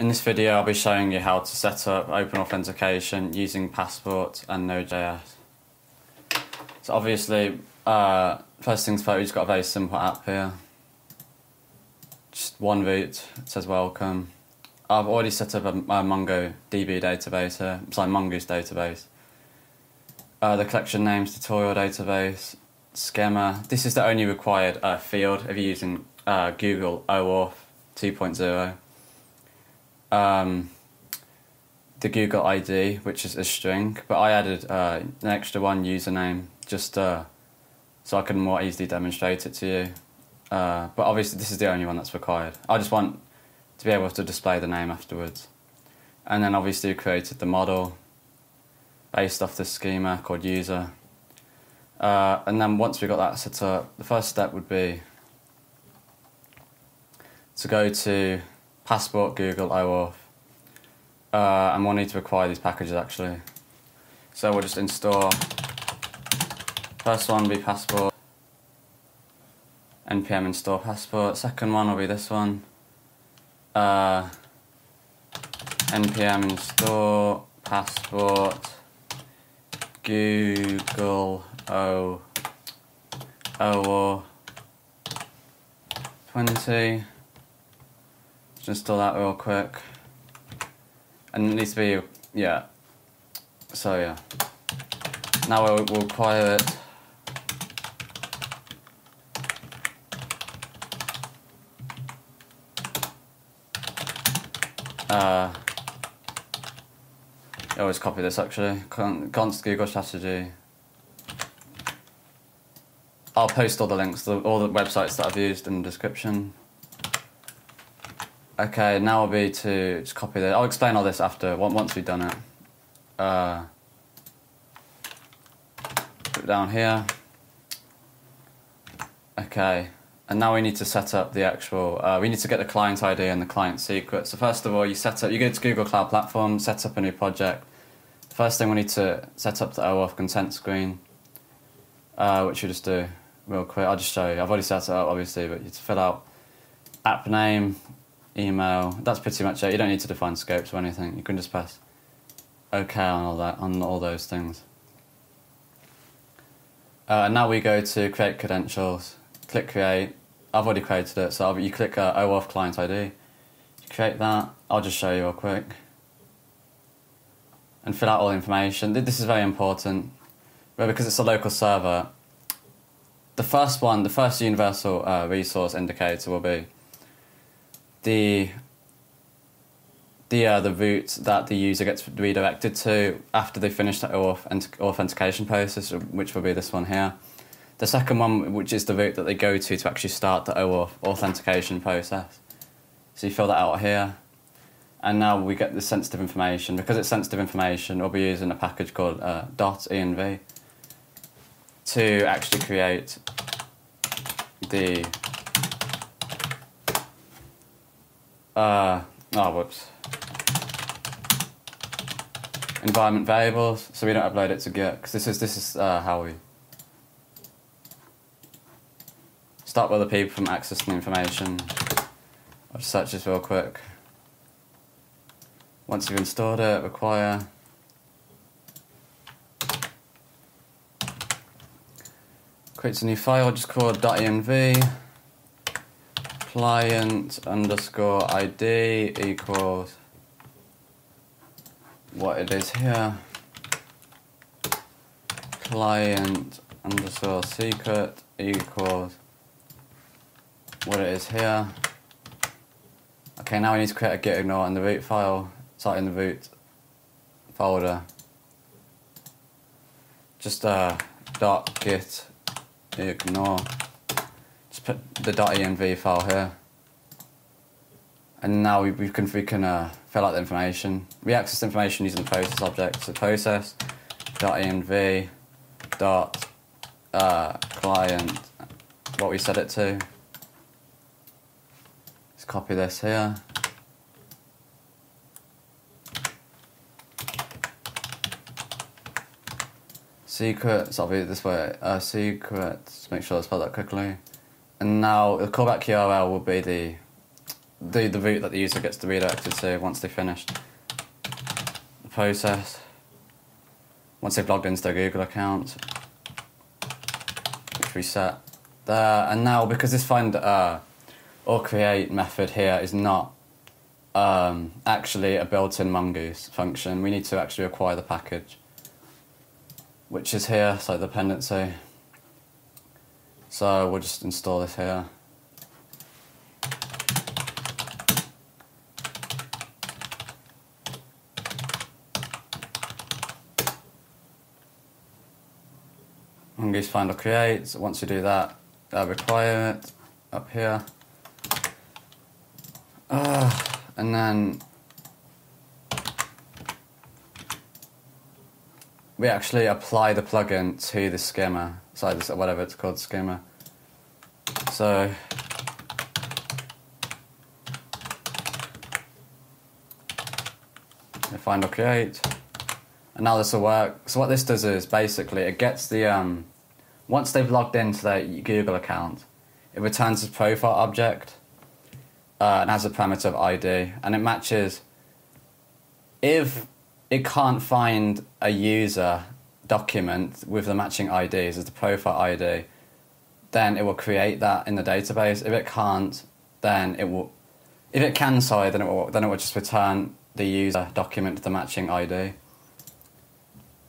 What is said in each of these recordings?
In this video I'll be showing you how to set up open authentication using Passport and Node.js. So obviously, uh, first things first, we've just got a very simple app here. Just one root, it says welcome. I've already set up a, a MongoDB database here, like Mongoose database. Uh, the collection names tutorial database, schema. This is the only required uh, field if you're using uh, Google OAuth 2.0 um, the Google ID, which is a string, but I added uh, an extra one username just uh, so I can more easily demonstrate it to you. Uh, but obviously, this is the only one that's required. I just want to be able to display the name afterwards. And then obviously, we created the model based off the schema called user. Uh, and then once we got that set up, the first step would be to go to Passport, Google, OAuth. Uh, and we'll need to acquire these packages actually. So we'll just install, first one will be Passport, npm install Passport, second one will be this one, uh, npm install Passport, Google O, OAuth 20, just install that real quick. And it needs to be, yeah. So yeah. Now we'll, we'll acquire it. Uh, I always copy this actually. Const Google strategy. I'll post all the links, all the websites that I've used in the description. Okay, now will be to just copy that. I'll explain all this after, once we've done it. Uh, put it down here. Okay, and now we need to set up the actual, uh, we need to get the client ID and the client secret. So first of all, you set up, you go to Google Cloud Platform, set up a new project. First thing we need to set up the OAuth consent screen, uh, which you just do real quick. I'll just show you. I've already set it up, obviously, but you fill out app name, email. That's pretty much it. You don't need to define scopes or anything. You can just press OK on all that on all those things. Uh, and now we go to create credentials. Click create. I've already created it, so you click uh, OAuth client ID. You create that. I'll just show you real quick. And fill out all the information. This is very important, but because it's a local server. The first one, the first universal uh, resource indicator will be the the uh, the route that the user gets redirected to after they finish the authentication process, which will be this one here. The second one, which is the route that they go to to actually start the OAuth authentication process. So you fill that out here. And now we get the sensitive information. Because it's sensitive information, we'll be using a package called uh, dotenv to actually create the uh, oh, whoops. Environment variables, so we don't upload it to Git, because this is, this is uh, how we stop other people from accessing the information. I'll search this real quick. Once you've installed it, require creates a new file just called .env client underscore ID equals what it is here. Client underscore secret equals what it is here. Okay, now we need to create a git ignore in the root file, start in the root folder. Just uh, dot git ignore put the .env file here. And now we, we can, we can uh, fill out the information. We access information using the process object. So process .env dot uh, client what we set it to. Let's copy this here. Secret, so I'll be this way. Uh, secret, make sure I spell that quickly. And now the callback URL will be the the, the route that the user gets to redirected to once they've finished the process. Once they've logged into their Google account, which we set there. And now, because this find uh, or create method here is not um, actually a built-in mongoose function, we need to actually acquire the package, which is here, so the dependency. So we'll just install this here. Or create. Once you do that, require it up here. Uh, and then we actually apply the plugin to the schema. Sorry, this, whatever it's called, schema. So find or create. And now this will work. So what this does is basically it gets the um, once they've logged into their Google account, it returns this profile object uh, and has a parameter of ID, and it matches. If it can't find a user document with the matching IDs as the profile ID, then it will create that in the database. If it can't, then it will. If it can, sorry, then it will. Then it will just return the user document to the matching ID.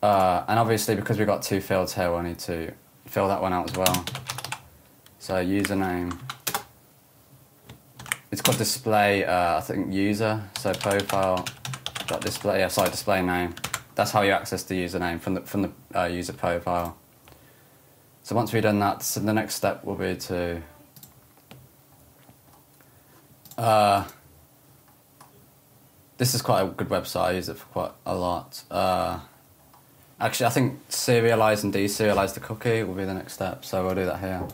Uh, and obviously, because we've got two fields here, we'll need to fill that one out as well. So username. It's got display, uh, I think user, so profile dot display, yeah, display name. That's how you access the username from the, from the uh, user profile. So once we've done that, so the next step will be to uh, this is quite a good website. I use it for quite a lot. Uh, Actually, I think serialize and deserialize the cookie will be the next step, so we'll do that here.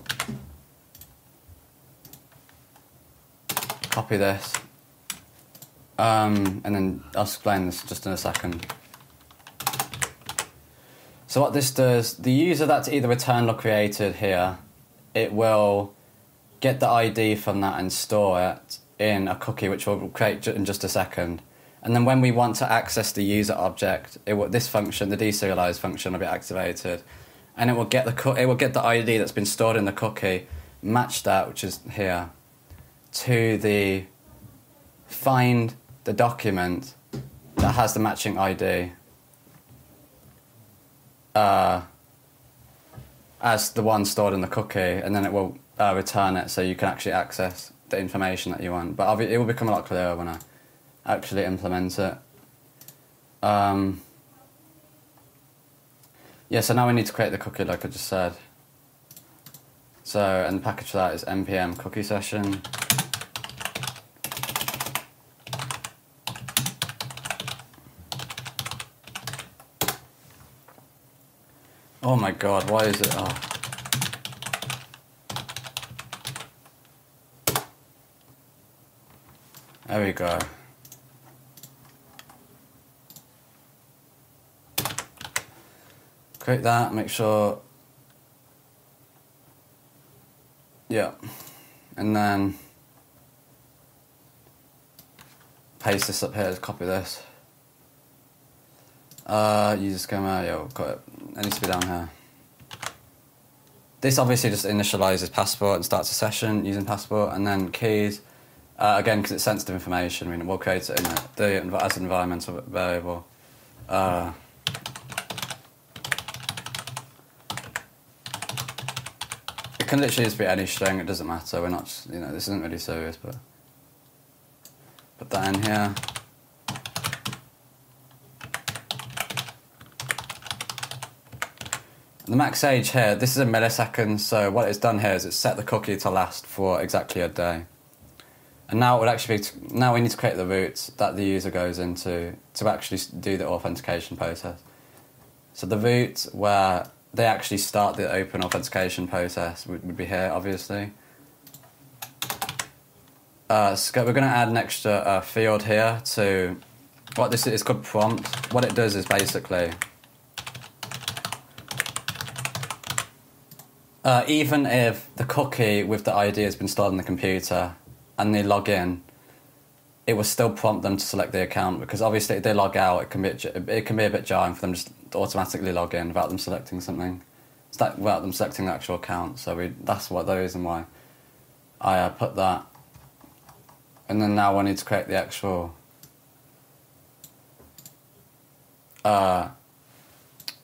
Copy this. Um, and then I'll explain this just in a second. So what this does, the user that's either returned or created here, it will get the ID from that and store it in a cookie, which we'll create in just a second. And then when we want to access the user object, it will, this function, the deserialize function, will be activated, and it will get the it will get the ID that's been stored in the cookie, match that, which is here, to the find the document that has the matching ID uh, as the one stored in the cookie, and then it will uh, return it so you can actually access the information that you want. But it will become a lot clearer when I actually implement it. Um, yeah, so now we need to create the cookie like I just said. So, and the package for that is npm cookie session. Oh my god, why is it? Oh. There we go. create that, make sure, yeah, and then paste this up here, copy this. Uh, user schema, yeah, we've got it. It needs to be down here. This obviously just initializes passport and starts a session using passport, and then keys. Uh, again, because it's sensitive information, I mean, we'll create it in the, as an environmental variable. Uh, It can literally just be any string, it doesn't matter. We're not, you know, this isn't really serious, but put that in here. The max age here, this is a millisecond, so what it's done here is it's set the cookie to last for exactly a day. And now it would actually be, now we need to create the route that the user goes into to actually do the authentication process. So the route where they actually start the open authentication process would, would be here, obviously. Uh, so we're going to add an extra uh, field here to what this is called prompt. What it does is basically uh, even if the cookie with the ID has been stored in the computer and they log in, it will still prompt them to select the account because obviously if they log out, it can be it can be a bit jarring for them just automatically log in without them selecting something. Without them selecting the actual account. So we that's what the reason why I uh, put that. And then now I need to create the actual uh,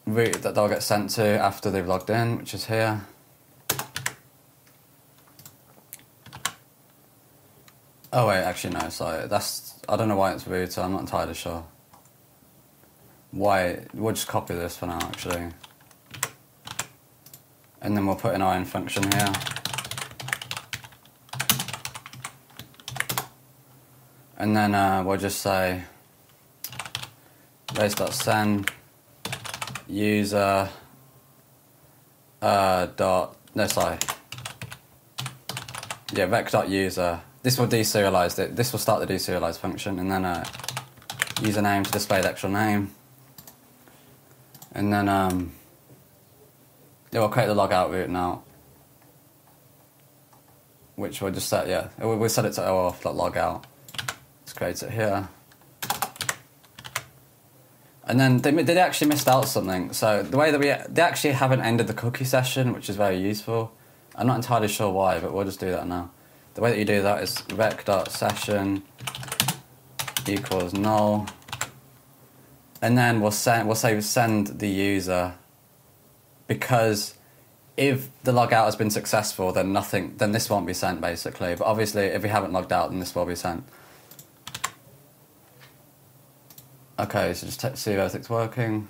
route that they'll get sent to after they've logged in, which is here. Oh wait, actually no, sorry. That's I don't know why it's router. I'm not entirely sure. Why? We'll just copy this for now, actually, and then we'll put an our own function here. And then uh, we'll just say base.send user uh, dot no sorry yeah req.user this will deserialize it this will start the deserialize function and then uh, username to display the actual name and then um, it will create the logout route now which we'll just set yeah we'll set it to oauth.logout let's create it here and then they, they actually missed out something. So the way that we they actually haven't ended the cookie session, which is very useful. I'm not entirely sure why, but we'll just do that now. The way that you do that is req.session equals null, and then we'll send we'll say send the user because if the logout has been successful, then nothing then this won't be sent basically. But obviously, if we haven't logged out, then this will be sent. Okay, so just see if everything's working.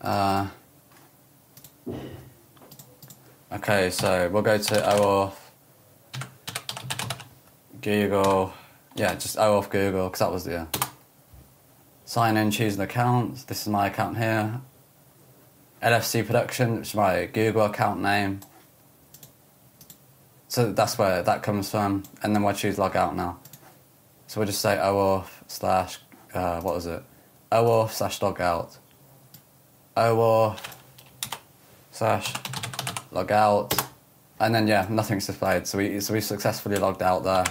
Uh, okay, so we'll go to OAuth, Google, yeah, just OAuth Google, because that was the uh, sign in, choose an account. This is my account here. LFC Production, which is my Google account name. So that's where that comes from, and then we'll choose log out now. So we'll just say OAuth slash, uh, what was it? OAuth slash log out. OAuth slash log out. And then, yeah, nothing's displayed. So we, so we successfully logged out there.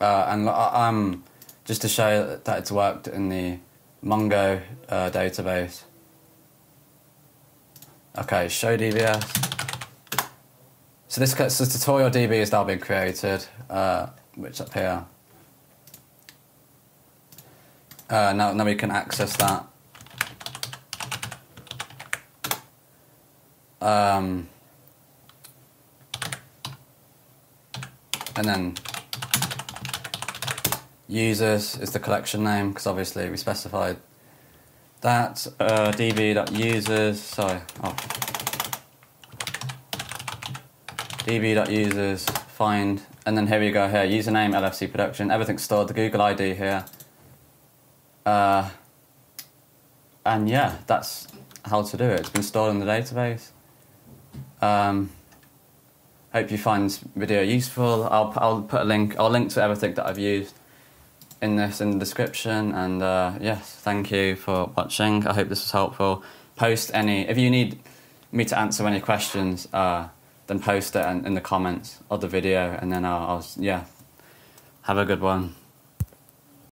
Uh, and uh, um, just to show that it's worked in the Mongo uh, database. Okay, show DBS. So this so tutorial DB is now being created, uh, which up here. Uh, now, now we can access that. Um, and then users is the collection name because obviously we specified that uh, db.users. Sorry. Oh db.users, find, and then here we go here, username, LFC production, everything's stored, the Google ID here. Uh, and yeah, that's how to do it. It's been stored in the database. Um, hope you find this video useful. I'll, I'll put a link, I'll link to everything that I've used in this in the description. And uh, yes, thank you for watching. I hope this was helpful. Post any, if you need me to answer any questions, uh, then post it in, in the comments of the video, and then I'll, I'll yeah, have a good one.